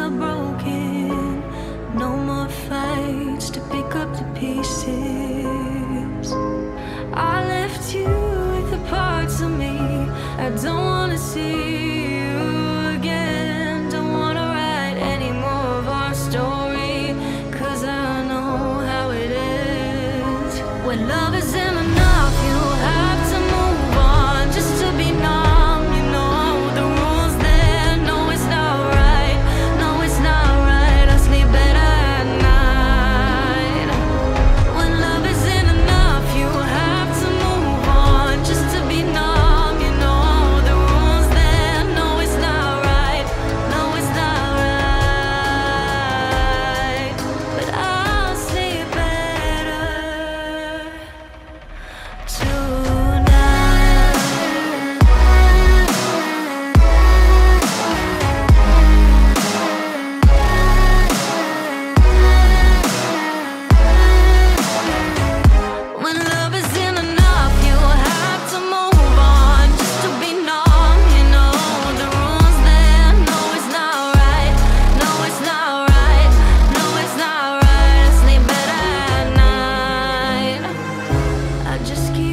are broken. No more fights to pick up the pieces. Just keep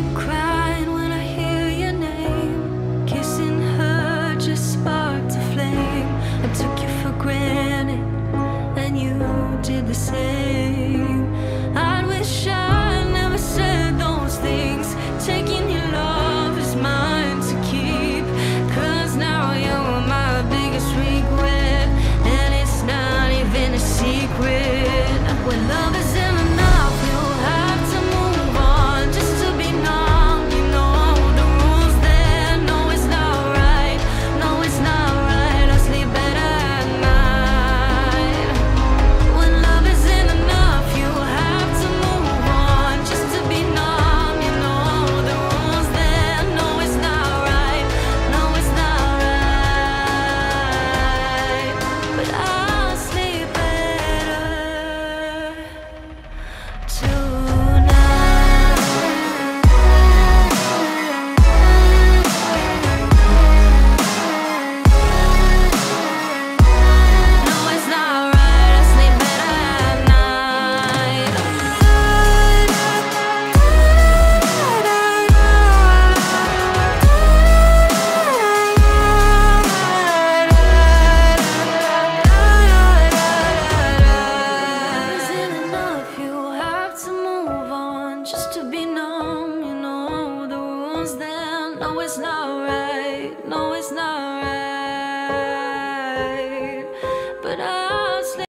know it's not right.